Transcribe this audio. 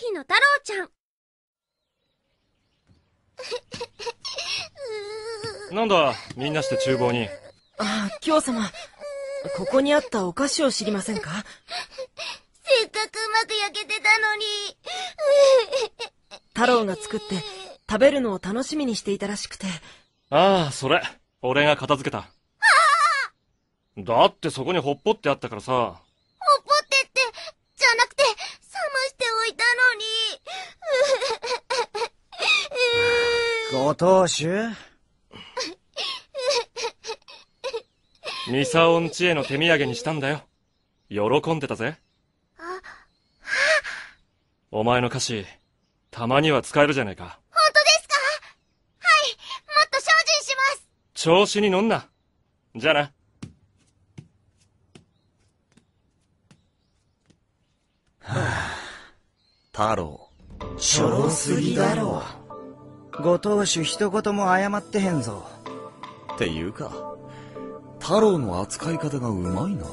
日の太郎ちゃん。なんだ、みんなして厨房に。ああ、京様。ここにあったお菓子を知りませんか？せっかくうまく焼けてたのに。太郎が作って食べるのを楽しみにしていたらしくて。ああ、それ。俺が片付けた。だってそこにほっぽってあったからさ。ほっぽってって、じゃなくて、冷ましておいたのに。ご当主？ミサオンチへの手土産にしたんだよ。喜んでたぜ。お前の歌詞、たまには使えるじゃないか。本当ですか？はい、もっと精進します調子に乗んな。じゃあな。はあ、太郎。しょろすぎだろう。ご当主一言も謝ってへんぞ。っていうか、太郎の扱い方がうまいな。